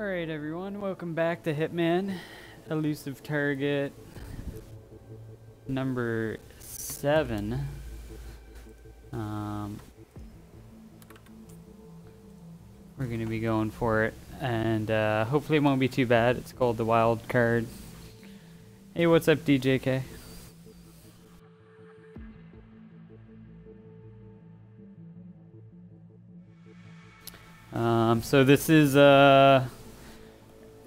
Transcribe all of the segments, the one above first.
Alright everyone, welcome back to Hitman. Elusive target number seven. Um, we're gonna be going for it and uh, hopefully it won't be too bad. It's called the wild card. Hey, what's up DJK? Um, so this is uh,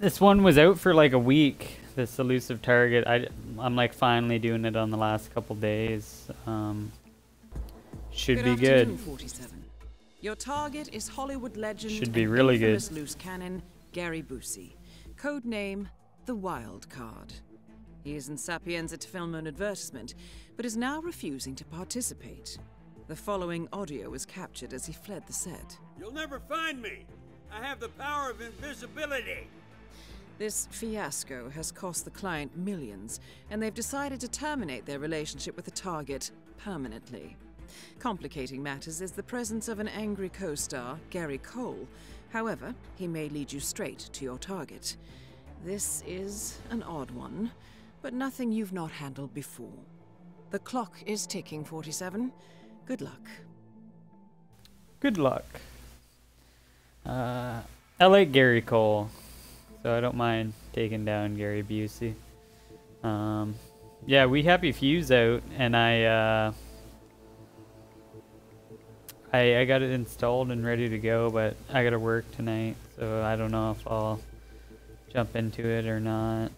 this one was out for like a week. This elusive target. I I'm like finally doing it on the last couple days. Um, should good be good. 47. Your target is Hollywood legend Should be and really good. infamous loose cannon Gary Busey, code name the Wild Card. He is in Sapienza to film an advertisement, but is now refusing to participate. The following audio was captured as he fled the set. You'll never find me. I have the power of invisibility. This fiasco has cost the client millions, and they've decided to terminate their relationship with the target permanently. Complicating matters is the presence of an angry co star, Gary Cole. However, he may lead you straight to your target. This is an odd one, but nothing you've not handled before. The clock is ticking, 47. Good luck. Good luck. Uh, Gary Cole, so I don't mind taking down Gary Busey. Um, yeah, we a fuse out, and I, uh, I I got it installed and ready to go, but I gotta work tonight, so I don't know if I'll jump into it or not.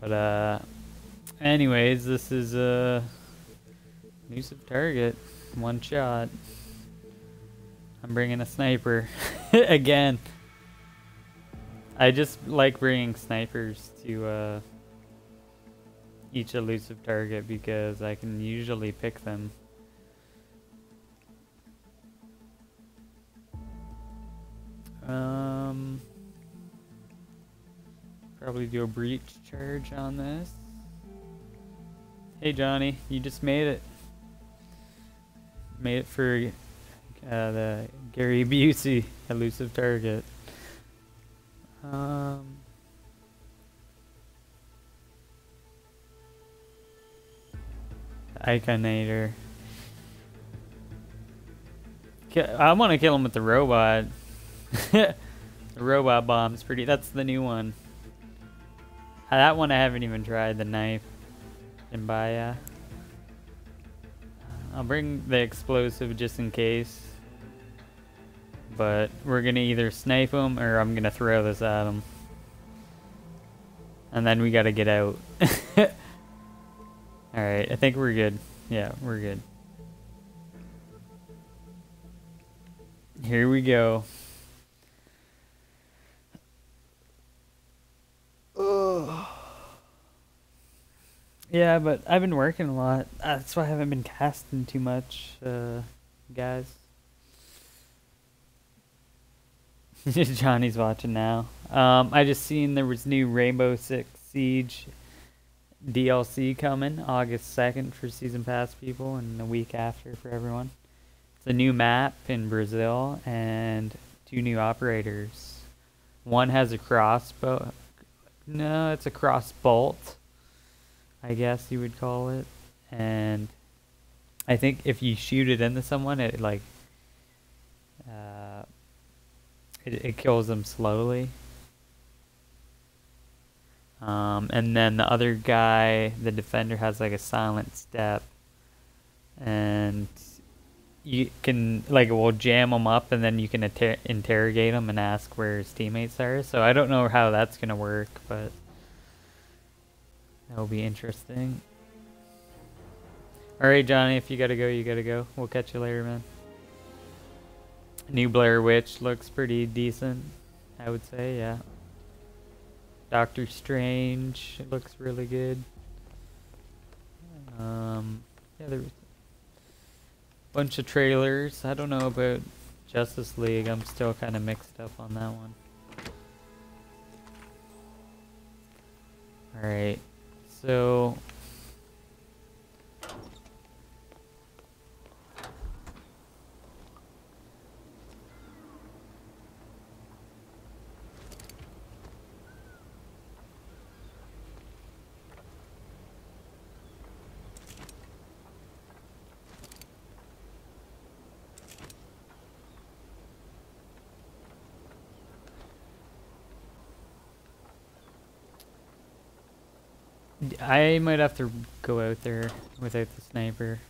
But uh, anyways, this is a elusive target, one shot. I'm bringing a sniper again. I just like bringing snipers to uh, each elusive target because I can usually pick them. Um, probably do a breach charge on this. Hey Johnny, you just made it. Made it for uh, the Gary Busey elusive target. Um, Iconator. I want to kill him with the robot. the robot bomb's pretty. That's the new one. Uh, that one I haven't even tried. The knife. Uh, I'll bring the explosive just in case. But we're gonna either snipe him or I'm gonna throw this at him. And then we gotta get out. Alright, I think we're good. Yeah, we're good. Here we go. Yeah, but I've been working a lot. That's why I haven't been casting too much, uh, guys. Johnny's watching now. Um, I just seen there was new Rainbow Six Siege DLC coming August 2nd for season pass people and the week after for everyone. It's a new map in Brazil and two new operators. One has a crossbow. No, it's a cross bolt. I guess you would call it. And I think if you shoot it into someone, it like uh, it, it kills them slowly. Um, and then the other guy, the defender, has like a silent step, and you can like we'll jam him up, and then you can inter- interrogate him and ask where his teammates are. So I don't know how that's gonna work, but that will be interesting. All right, Johnny, if you gotta go, you gotta go. We'll catch you later, man. New Blair Witch looks pretty decent, I would say, yeah. Doctor Strange looks really good. Um, yeah, there's a bunch of trailers. I don't know about Justice League. I'm still kind of mixed up on that one. All right, so I might have to go out there without the sniper.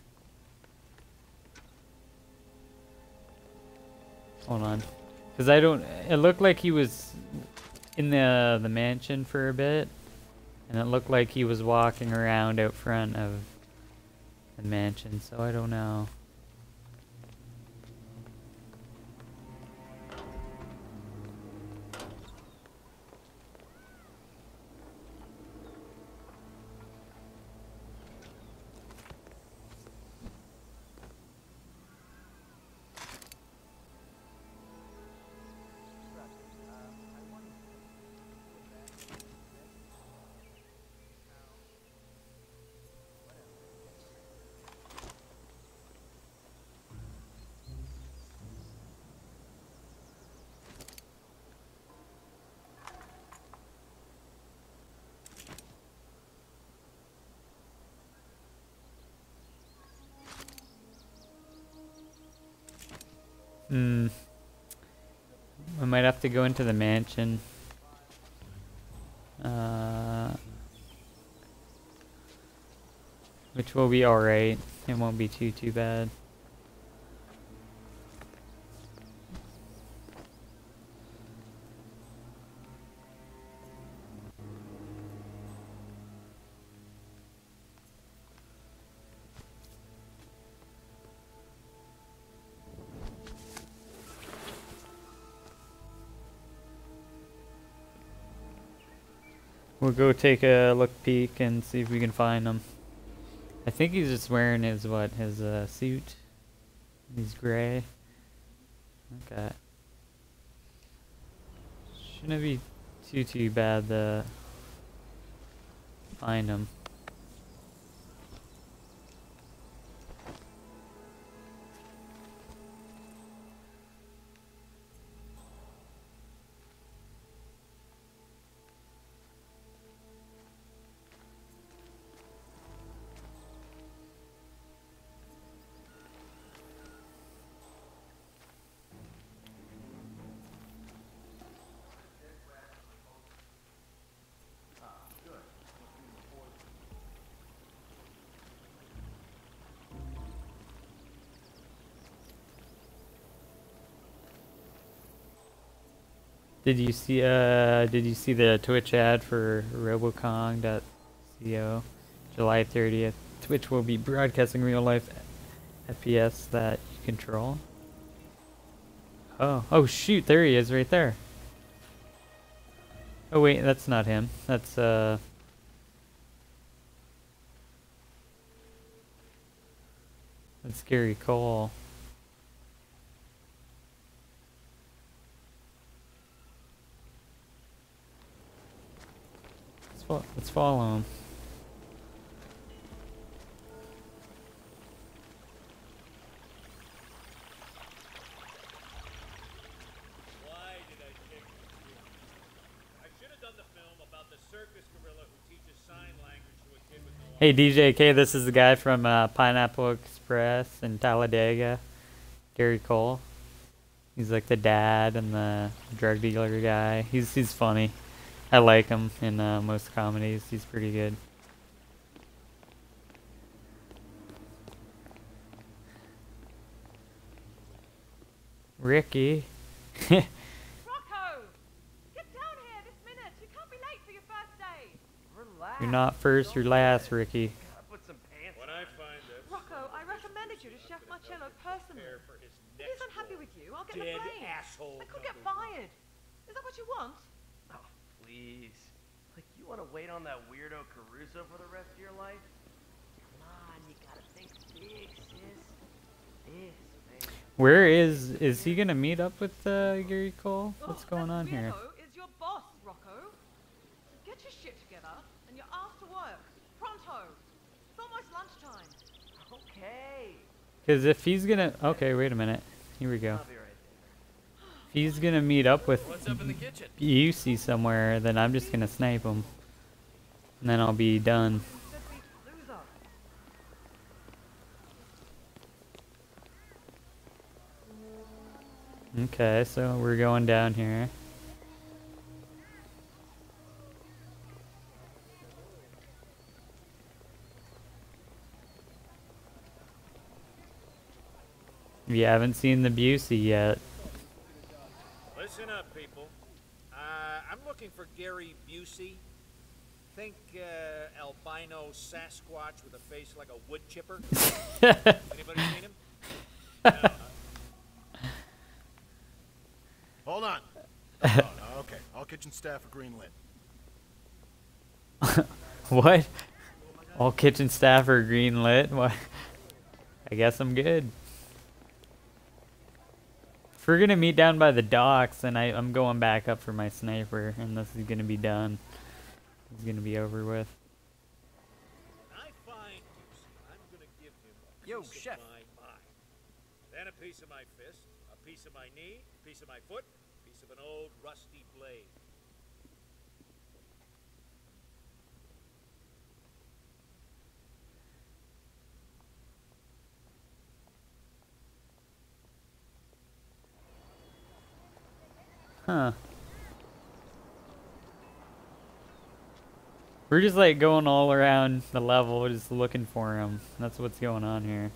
Hold on. Because I don't... It looked like he was in the, the mansion for a bit. And it looked like he was walking around out front of the mansion, so I don't know. Hmm. I might have to go into the mansion. Uh, which will be alright. It won't be too, too bad. Go take a look peek and see if we can find him. I think he's just wearing his, what, his uh, suit. He's gray. Okay. Shouldn't be too, too bad to find him. Did you see uh did you see the Twitch ad for Robocong.co July 30th? Twitch will be broadcasting real life FPS that you control. Oh, oh shoot, there he is right there. Oh wait, that's not him. That's uh That's Gary Cole. Fo let's follow him. Hey DJK, this is the guy from uh, Pineapple Express in Talladega, Gary Cole. He's like the dad and the drug dealer guy. He's he's funny. I like him in uh, most comedies. He's pretty good. Ricky. Rocco! Get down here this minute. You can't be late for your first day. Relax. You're not first, you're last, Ricky. I put some pants When I find this Rocco, I recommended you to Chef Marcello personally. prepare for his If he's next unhappy with you, I'll get the blame. I could get fired. Is that what you want? Oh, please. Like, you want to wait on that weirdo Caruso for the rest of your life? Come on, you gotta think big, sis. This, man. Where is is he gonna meet up with uh, Gary Cole? What's Oh, going that on here? weirdo is your boss, Rocco. Get your shit together and you're off to work. Pronto. It's almost lunchtime. Okay. Because if he's gonna, okay, wait a minute. Here we go he's gonna meet up with up UC somewhere, then I'm just gonna snipe him. And then I'll be done. Okay, so we're going down here. If you haven't seen the Busey yet, Listen up, people. Uh, I'm looking for Gary Busey. Think uh, albino Sasquatch with a face like a wood chipper. Anybody seen him? Hold on. Oh, no, okay. All kitchen staff are green lit. what? All kitchen staff are green lit. What? I guess I'm good. If we're gonna meet down by the docks, then I, I'm going back up for my sniper, and this is gonna be done. It's gonna be over with. I find Busey. I'm gonna give him a Yo, piece chef. my mind. Then a piece of my fist, a piece of my knee, a piece of my foot, a piece of an old rusty blade. Huh. We're just like going all around the level, just looking for him. That's what's going on here.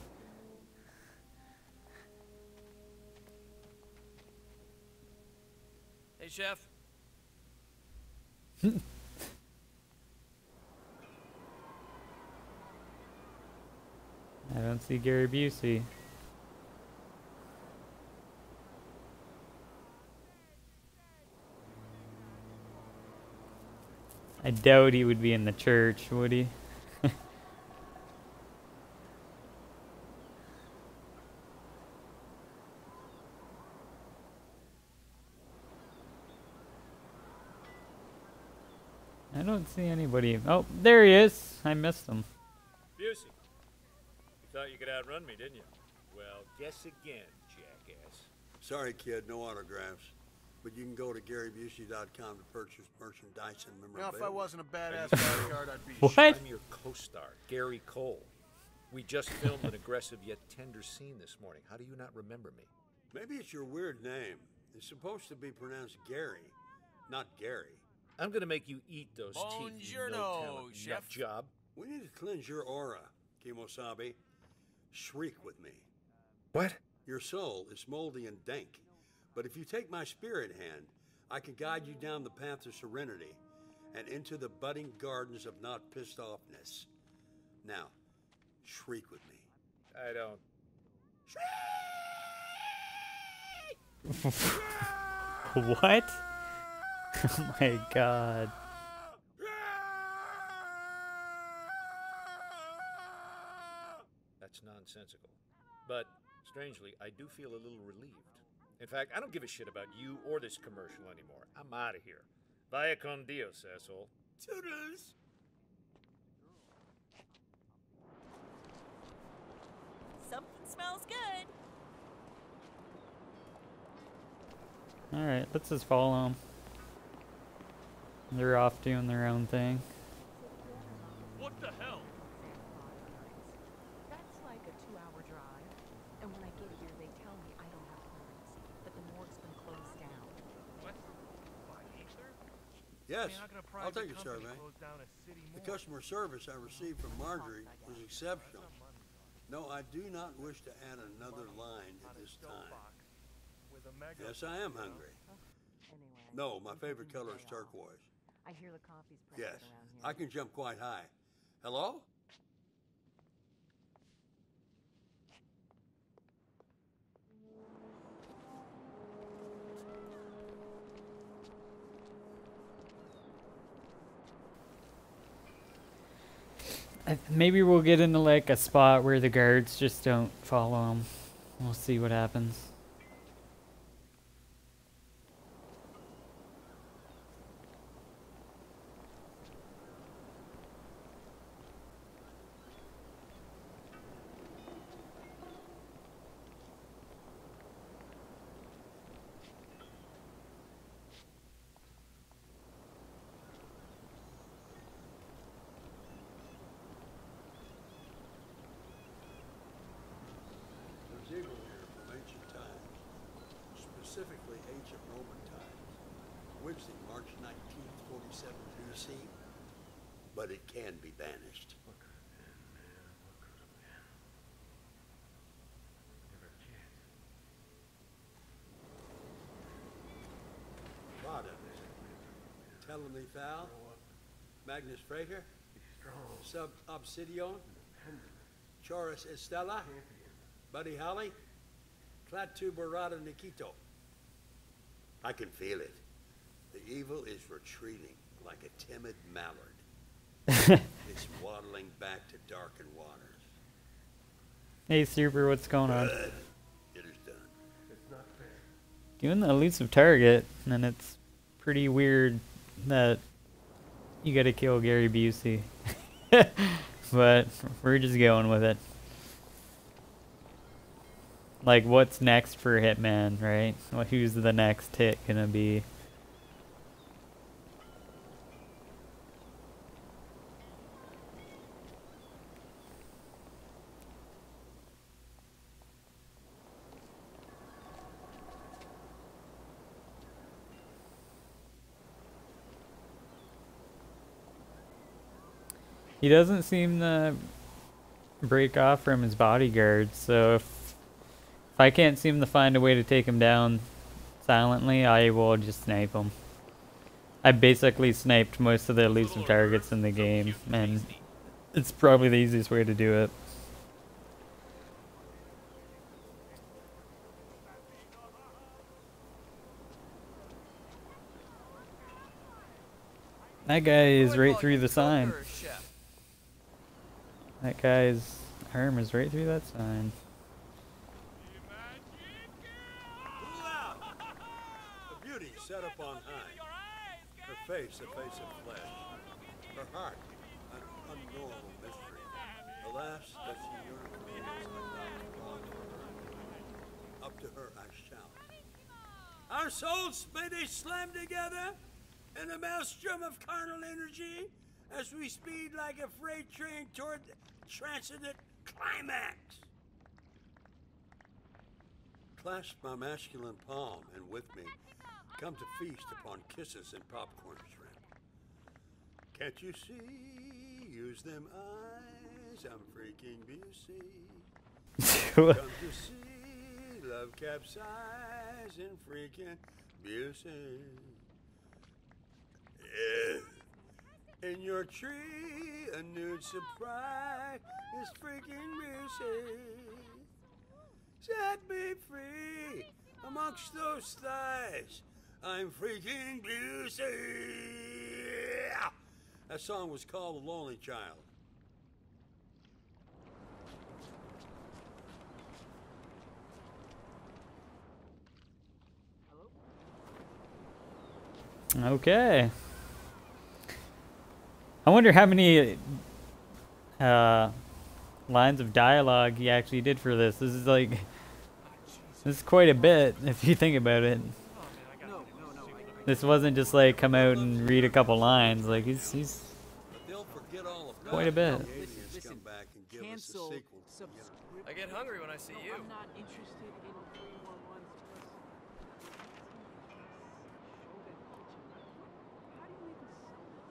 Hey, chef. I don't see Gary Busey. I doubt he would be in the church, would he? I don't see anybody. Oh, there he is. I missed him. Busey. You thought you could outrun me, didn't you? Well, guess again, jackass. Sorry, kid, no autographs. But you can go to GaryBusey.com to purchase merchandise and Now, memorabilia. if I wasn't a badass bodyguard, I'd be What? I'm your co-star, Gary Cole. We just filmed an aggressive yet tender scene this morning. How do you not remember me? Maybe it's your weird name. It's supposed to be pronounced Gary, not Gary. I'm gonna make you eat those teeth, you no Buongiorno, talent chef. job. We need to cleanse your aura, Kemosabe. Shriek with me. What? Your soul is moldy and dank. But if you take my spirit hand, I can guide you down the path of serenity and into the budding gardens of not pissed offness. Now, shriek with me. I don't. Shriek! What? Oh my god. That's nonsensical. But strangely, I do feel a little relieved. In fact, I don't give a shit about you or this commercial anymore. I'm out of here. Vaya con Dios, asshole. Toodles! Something smells good. Alright, let's just follow them. They're off doing their own thing. What the hell? That's like a two-hour drive. And when I get here, they tell me I don't have clearance, that the morgue's been closed down. What? By Hitler? Yes, You're not gonna I'll private take your company survey. close down a city The customer service I received from Marjorie was exceptional. No, I do not wish to add another line at this time. With a mega Yes, I am hungry. No, my favorite color is turquoise. I hear the coffee's pretty Yes, good around here. I can jump quite high. Hello? Maybe we'll get into like a spot where the guards just don't follow them. We'll see what happens. specifically ancient Roman times. Wednesday, March 19th, 47 BC, but it can be banished. Product. Ptolemy Fowl. Magnus Frater. Sub Obsidian. Choris Estella. Buddy Holly. Klaatu Barada Nikito. I can feel it. The evil is retreating like a timid mallard. it's waddling back to darkened waters. Hey, Super, what's going on? Good. It is done. Doing the elusive target, and it's pretty weird that you gotta kill Gary Busey. but we're just going with it. Like, what's next for Hitman, right? Well, who's the next hit gonna be? He doesn't seem to break off from his bodyguard, so if, if I can't seem to find a way to take him down silently, I will just snipe him. I basically sniped most of the elusive targets in the game, and it's probably the easiest way to do it. That guy is right through the sign. That guy's arm is right through that sign. A beauty set up on high. Her face a face of flesh. Her heart an unknowable mystery. Alas, that she yearned for me. Up to her I shout. Our souls may they slam together in a maelstrom of carnal energy as we speed like a freight train toward the transcendent climax. Clasp my masculine palm and with me come to feast upon kisses and popcorn shrimp. Can't you see? Use them eyes. I'm freaking Busey. come to see love capsize and freaking. Yeah. In your tree, a nude surprise is freaking Busey. Set me free amongst those thighs. I'm freaking Busey. That song was called The Lonely Child. Okay. I wonder how many uh, lines of dialogue he actually did for this. This is like, this is quite a bit if you think about it. This wasn't just like come out and read a couple lines. Like he's he's They'll forget all about quite a bit. The aliens come back and give us a Cancel I get hungry when I see you. I'm not interested in 311's plus. Shogun Kitchen. How do you even sell this?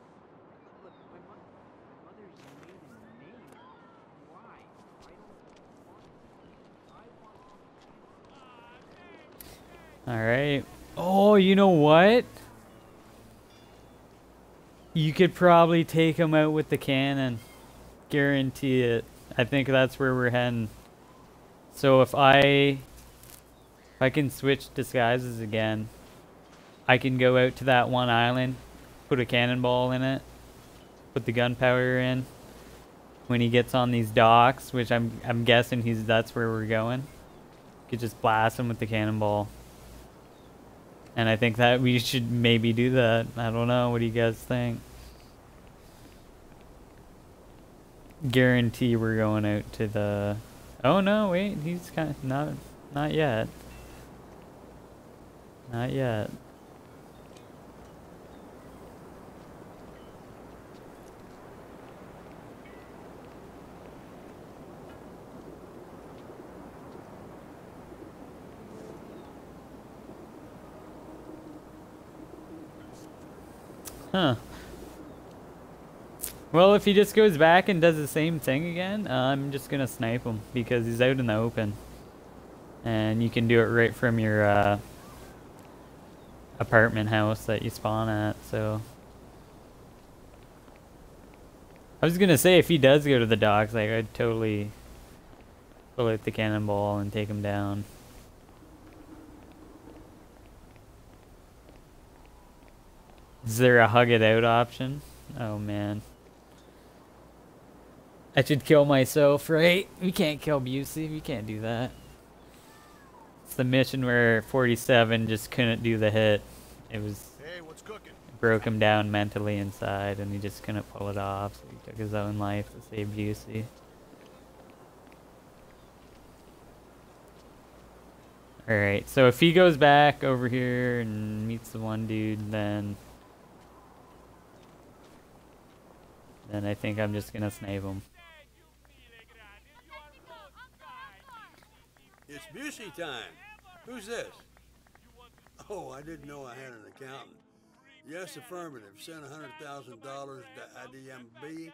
Look, my, mo- my mother's maiden name. Why? I don't want it. I want all right. Oh, you know what? You could probably take him out with the cannon. Guarantee it. I think that's where we're heading. So if I if I can switch disguises again, I can go out to that one island, put a cannonball in it, put the gunpowder in. When he gets on these docks, which I'm I'm guessing he's that's where we're going, could just blast him with the cannonball. And I think that we should maybe do that. I don't know. What do you guys think? Guarantee we're going out to the. Oh no! Wait, he's kind of not not yet. Not yet. Huh. Well, if he just goes back and does the same thing again, uh, I'm just gonna snipe him because he's out in the open. And you can do it right from your uh, apartment house that you spawn at, so... I was gonna say, if he does go to the docks, like, I'd totally pull out the cannonball and take him down. Is there a hug it out option? Oh man. I should kill myself, right? We can't kill Busey. We can't do that. It's the mission where 47 just couldn't do the hit. It was Hey, what's cooking? broke him down mentally inside, and he just couldn't pull it off. So he took his own life to save Busey. Alright, so if he goes back over here and meets the one dude, then... Then I think I'm just gonna snipe him. It's Busey time. Who's this? Oh, I didn't know I had an accountant. Yes, affirmative. Sent $100,000 to IDMB,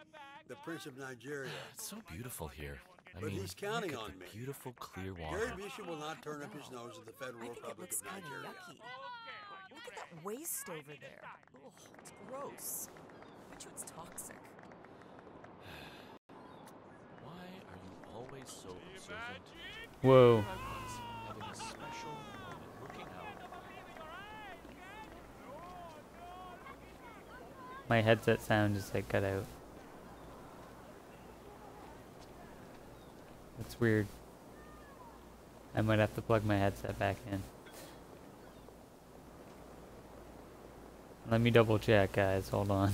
the Prince of Nigeria. Ah, it's so beautiful here. I But mean, he's counting look at on the me. Beautiful clear water. Gary water. Busey will not turn up his nose at the Federal I think it Republic of Nigeria. yucky. Look at that waste over there. Ugh, it's gross. Bet you it's toxic. Why are you always so observant? Whoa. Having a special moment looking out. My headset sound just like cut out. That's weird. I might have to plug my headset back in. Let me double check, guys. Hold on.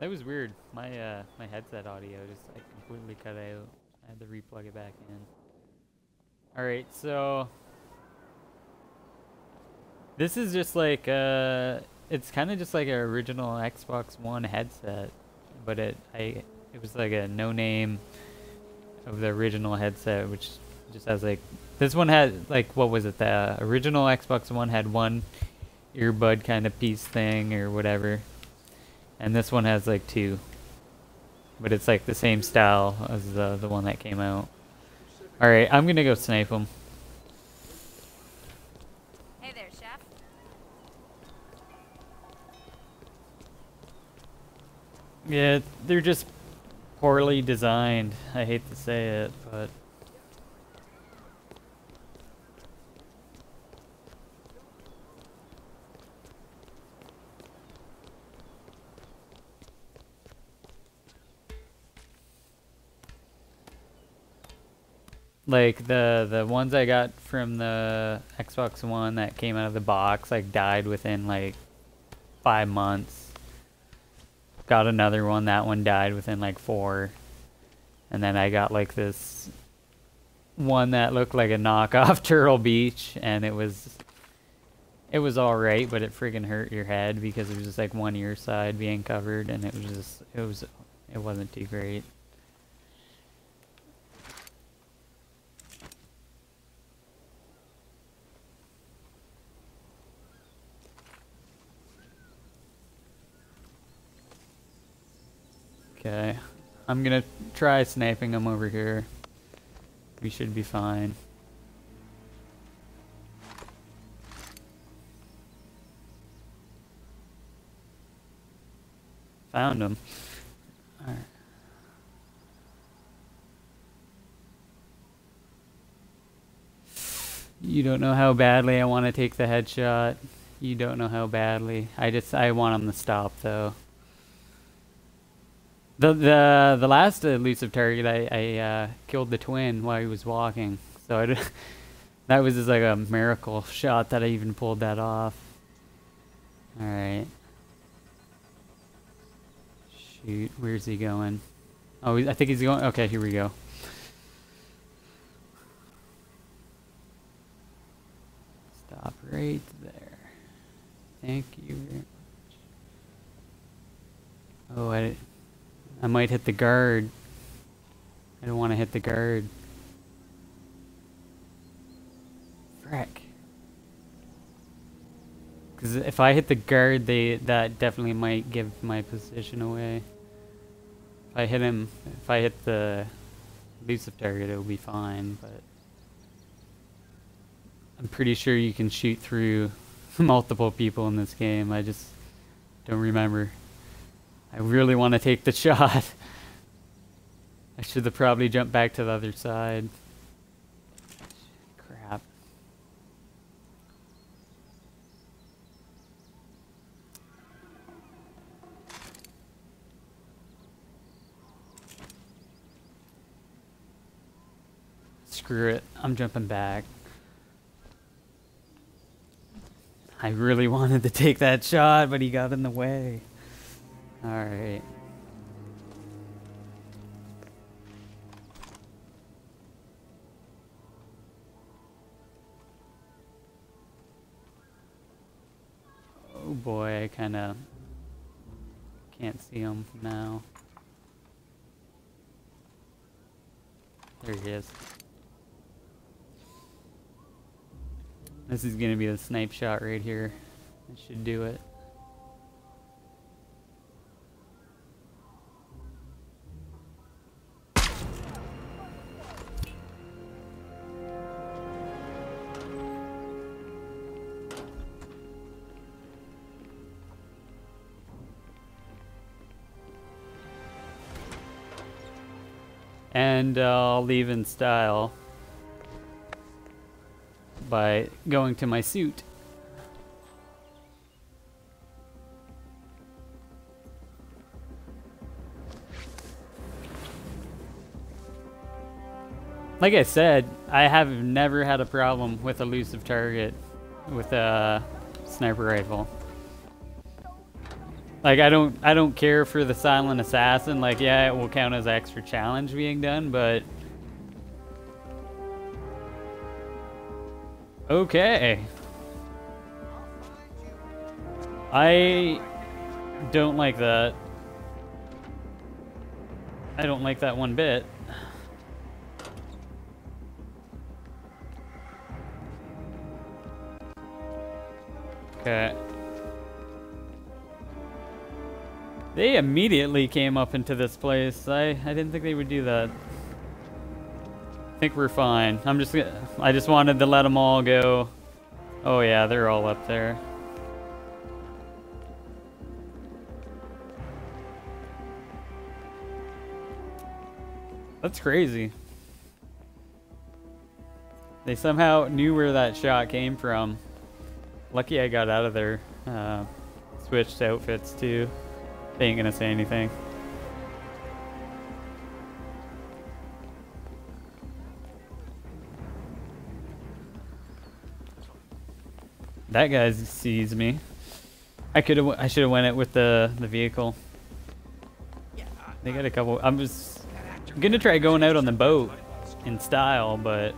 That was weird. My uh my headset audio just like completely cut out. I had to replug it back in. Alright, so this is just like uh it's kinda just like an original Xbox One headset. But it I it was like a no name of the original headset which just has like this one had like what was it, the original Xbox One had one earbud kind of piece thing or whatever. And this one has like two. But it's like the same style as the the one that came out. Alright, I'm gonna go snipe him. Hey there, chef. Yeah, they're just poorly designed. I hate to say it, but like the the ones I got from the Xbox One that came out of the box like died within like five months. Got another one, that one died within like four. And then I got like this one that looked like a knockoff Turtle Beach and it was it was alright, but it friggin' hurt your head because it was just like one ear side being covered and it was just it was it wasn't too great. Okay. I'm gonna try sniping him over here. We should be fine. Found him. You don't know how badly I want to take the headshot. You don't know how badly. I just I want him to stop though. The the the last elusive target I I uh, killed the twin while he was walking. So I that was just like a miracle shot that I even pulled that off. All right. Shoot, where's he going? Oh, I think he's going. Okay, here we go. Stop right there. Thank you very much. Oh, I, I might hit the guard. I don't want to hit the guard. Frick. Because if I hit the guard, they that definitely might give my position away. If I hit him, if I hit the elusive target, it'll be fine, but I'm pretty sure you can shoot through multiple people in this game. I just don't remember. I really want to take the shot. I should have probably jumped back to the other side. Crap. Screw it. I'm jumping back. I really wanted to take that shot, but he got in the way. Alright. Oh boy, I kind of can't see him now. There he is. This is gonna be the snipe shot right here. I should do it. And uh, I'll leave in style by going to my suit. Like I said, I have never had a problem with elusive target with a sniper rifle. Like I don't I don't care for the silent assassin. Like yeah, it will count as extra challenge being done, but Okay. I don't like that. I don't like that one bit. Okay. They immediately came up into this place. I, I didn't think they would do that. I think we're fine. I'm just I just wanted to let them all go. Oh yeah, they're all up there. That's crazy. They somehow knew where that shot came from. Lucky I got out of there. Uh, switched outfits too. They ain't gonna say anything. That guy sees me. I could have. I should have went it with the the vehicle. They got a couple. I'm just I'm gonna try going out on the boat in style, but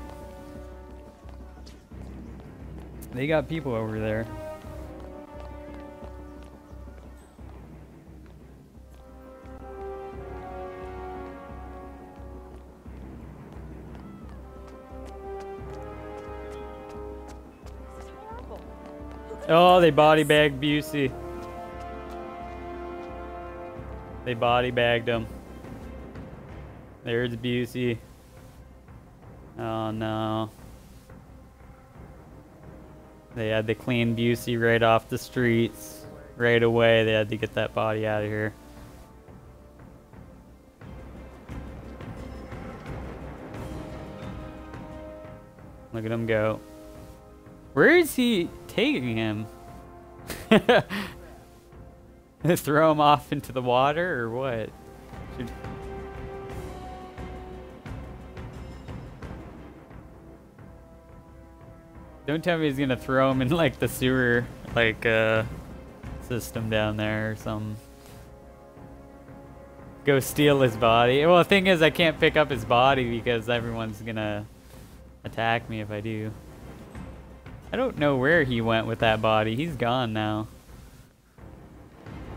they got people over there. Oh, they body bagged Busey. They body bagged him. There's Busey. Oh no. They had to clean Busey right off the streets. Right away, they had to get that body out of here. Look at him go. Where is he taking him? Throw him off into the water or what? Should... Don't tell me he's gonna throw him in like the sewer like uh system down there or some go steal his body. Well the thing is I can't pick up his body because everyone's gonna attack me if I do. I don't know where he went with that body. He's gone now.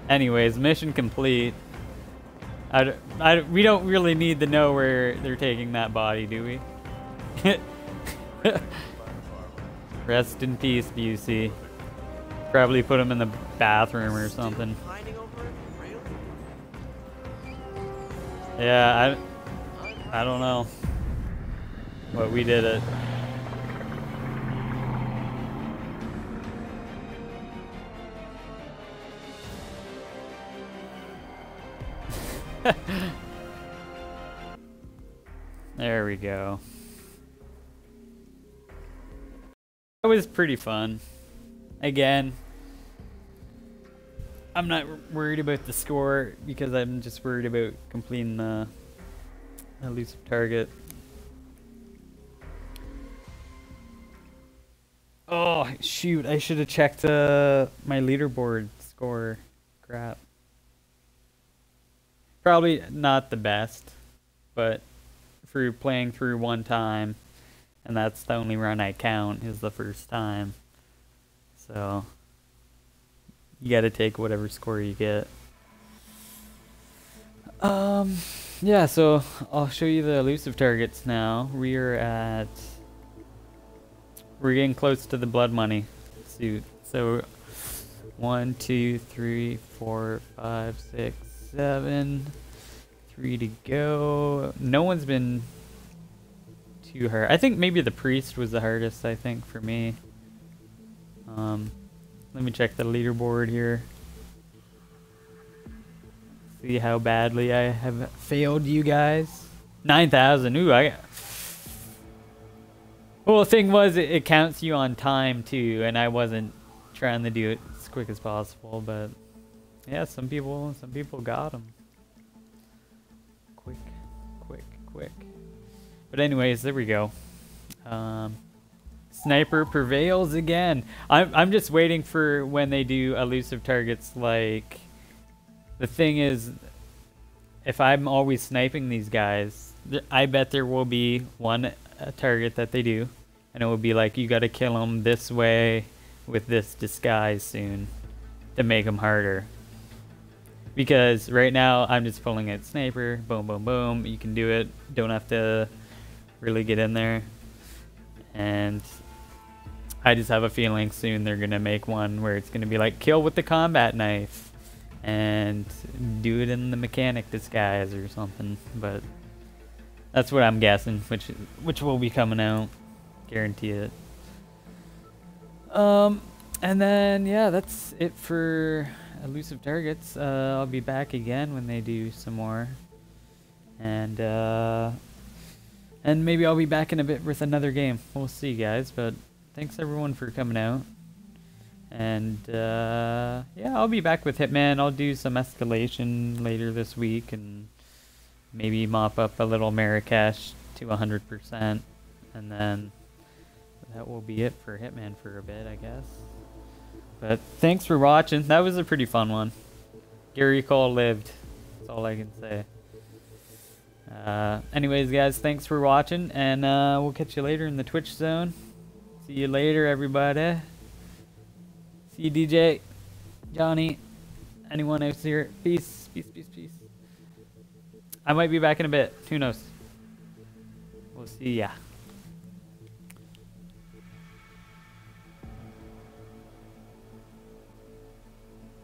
Anyways, mission complete. I, I, we don't really need to know where they're taking that body, do we? Rest in peace, Busey. Probably put him in the bathroom or something. Yeah, I, I don't know. But we did it. We go. That was pretty fun. Again, I'm not worried about the score because I'm just worried about completing the elusive target. Oh, shoot. I should have checked uh, my leaderboard score. Crap. Probably not the best, but for playing through one time, and that's the only run I count, is the first time. So, you gotta take whatever score you get. Um, yeah, so I'll show you the elusive targets now. We're at... We're getting close to the blood money suit. So, one, two, three, four, five, six, seven. Three to go. No one's been too hard. I think maybe the priest was the hardest, I think, for me. Um, let me check the leaderboard here. See how badly I have failed you guys. 9,000. Ooh, I... Well, the thing was, it, it counts you on time, too, and I wasn't trying to do it as quick as possible, but... Yeah, some people, some people got them. Quick. But anyways, there we go. Um, Sniper prevails again. I'm, I'm just waiting for when they do elusive targets like... The thing is, if I'm always sniping these guys, I bet there will be one target that they do. And it will be like, you gotta kill them this way with this disguise soon to make them harder. Because right now, I'm just pulling at sniper, boom, boom, boom. You can do it. Don't have to really get in there. And I just have a feeling soon they're going to make one where it's going to be like kill with the combat knife and do it in the mechanic disguise or something. But that's what I'm guessing, which which will be coming out. Guarantee it. Um, and then yeah, that's it for elusive targets. Uh, I'll be back again when they do some more, and uh, and maybe I'll be back in a bit with another game. We'll see, guys. But thanks everyone for coming out. And uh, yeah, I'll be back with Hitman. I'll do some escalation later this week and maybe mop up a little Marrakesh to 100%. And then that will be it for Hitman for a bit, I guess. But thanks for watching. That was a pretty fun one. Gary Cole lived. That's all I can say. Uh, anyways, guys, thanks for watching, and uh, we'll catch you later in the Twitch zone. See you later, everybody. See you, DJ, Johnny, anyone else here. Peace, peace, peace, peace. I might be back in a bit. Who knows? We'll see ya.